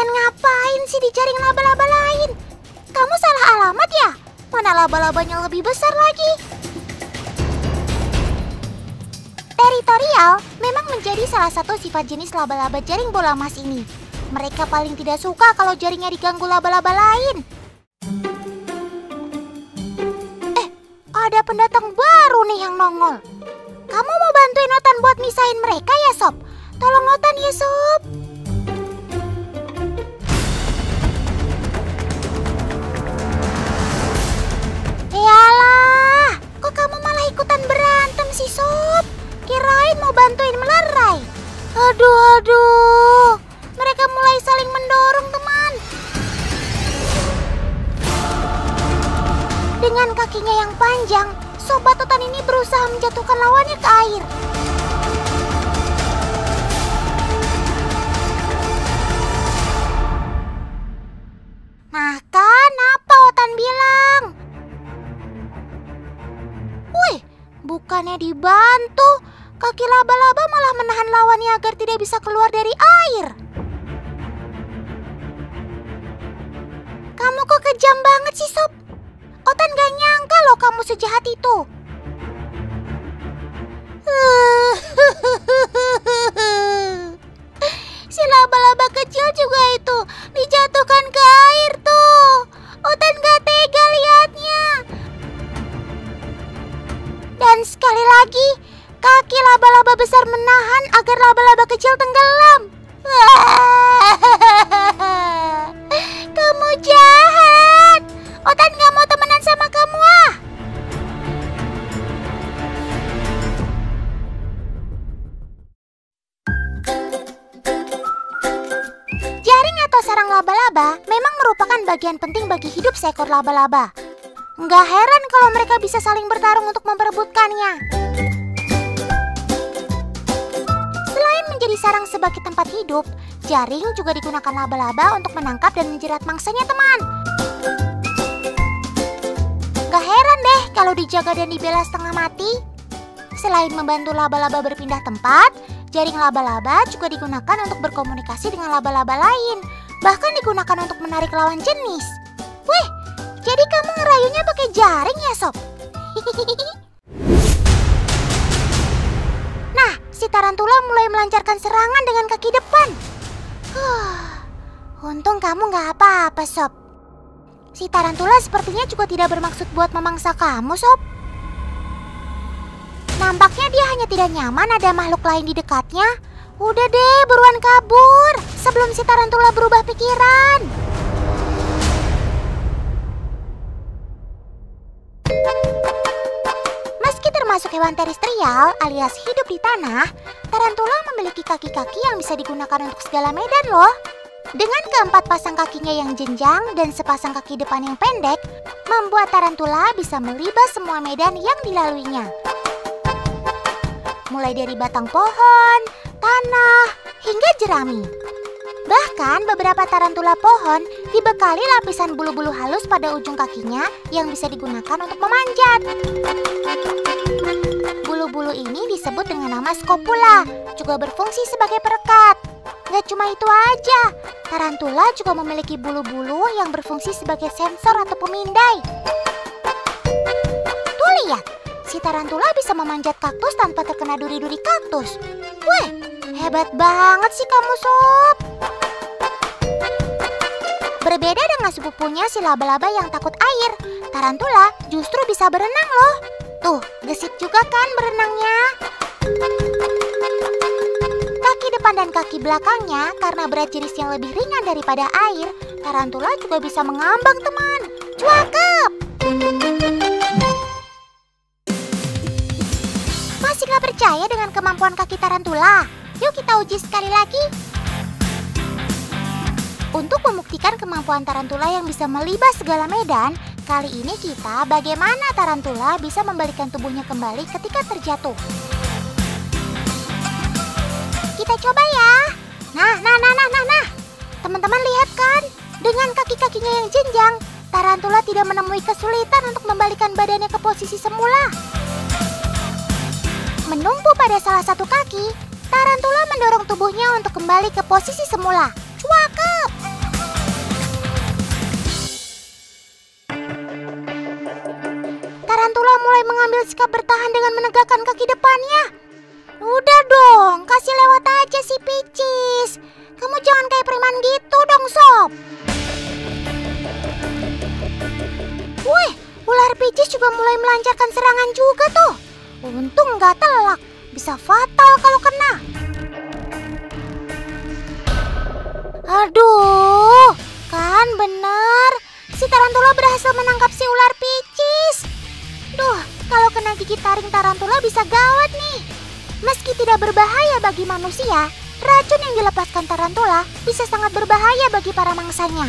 Lagian ngapain sih dicari laba-laba lain? Kamu salah alamat ya? Mana laba-labanya lebih besar lagi? Teritorial memang menjadi salah satu sifat jenis laba-laba jaring bola emas ini. Mereka paling tidak suka kalau jaringnya diganggu laba-laba lain. Eh, ada pendatang baru nih yang nongol. Kamu mau bantuin Otan buat misahin mereka ya, Sob? Tolong Otan ya, Sob. Aduh, aduh. Mereka mulai saling mendorong, teman. Dengan kakinya yang panjang, Sobat Otan ini berusaha menjatuhkan lawannya ke air. Nah kan, apa Otan bilang? Wih, bukannya dibantu, kaki laba-laba malah menahan lawannya agar tidak bisa keluar dari air. Kamu kok kejam banget sih, Sob? Otan gak nyangka loh kamu sejahat itu. si laba-laba kecil agar laba-laba kecil tenggelam. Kamu jahat. Otan gak mau temenan sama kamu ah. Jaring atau sarang laba-laba memang merupakan bagian penting bagi hidup seekor laba-laba. Nggak heran kalau mereka bisa saling bertarung untuk memperebutkannya. Menjadi sarang sebagai tempat hidup, jaring juga digunakan laba-laba untuk menangkap dan menjerat mangsanya teman. Gak heran deh kalau dijaga dan dibela setengah mati. Selain membantu laba-laba berpindah tempat, jaring laba-laba juga digunakan untuk berkomunikasi dengan laba-laba lain. Bahkan digunakan untuk menarik lawan jenis. Wih, jadi kamu ngerayunya pakai jaring ya, Sob? si tarantula mulai melancarkan serangan dengan kaki depan. Huh, untung kamu nggak apa-apa, Sob. Si tarantula sepertinya juga tidak bermaksud buat memangsa kamu, Sob. Nampaknya dia hanya tidak nyaman ada makhluk lain di dekatnya. Udah deh, buruan kabur sebelum si tarantula berubah pikiran. Termasuk hewan terestrial alias hidup di tanah, tarantula memiliki kaki-kaki yang bisa digunakan untuk segala medan loh. Dengan keempat pasang kakinya yang jenjang dan sepasang kaki depan yang pendek, membuat tarantula bisa melibas semua medan yang dilaluinya. Mulai dari batang pohon, tanah, hingga jerami. Bahkan beberapa tarantula pohon dibekali lapisan bulu-bulu halus pada ujung kakinya yang bisa digunakan untuk memanjat. Bulu-bulu ini disebut dengan nama scopula, juga berfungsi sebagai perekat. Gak cuma itu aja, tarantula juga memiliki bulu-bulu yang berfungsi sebagai sensor atau pemindai. Tuh lihat, si tarantula bisa memanjat kaktus tanpa terkena duri-duri kaktus. Weh, hebat banget sih kamu sob. Berbeda dengan sepupunya si laba-laba yang takut air, tarantula justru bisa berenang loh. Tuh, gesit juga kan berenangnya. Kaki depan dan kaki belakangnya karena berat jenis yang lebih ringan daripada air, tarantula juga bisa mengambang teman. Cakep! Masih nggak percaya dengan kemampuan kaki tarantula? Yuk kita uji sekali lagi. Untuk membuktikan kemampuan tarantula yang bisa melibas segala medan, kali ini kita bagaimana tarantula bisa membalikan tubuhnya kembali ketika terjatuh. Kita coba ya. Nah, nah, nah, nah, nah, nah. Teman-teman lihat kan? Dengan kaki-kakinya yang jenjang, tarantula tidak menemui kesulitan untuk membalikan badannya ke posisi semula. Menumpu pada salah satu kaki, tarantula mendorong tubuhnya untuk kembali ke posisi semula. Bersikap bertahan dengan menegakkan kaki depannya. Udah dong, kasih lewat aja si Picis. Kamu jangan kayak preman gitu dong, Sob. Wih, ular Picis juga mulai melancarkan serangan juga tuh. Untung nggak telak, bisa fatal kalau kena. Aduh, kan benar. Si tarantula berhasil menangkap si ular picis. Gigit taring tarantula bisa gawat nih. Meski tidak berbahaya bagi manusia, racun yang dilepaskan tarantula bisa sangat berbahaya bagi para mangsanya.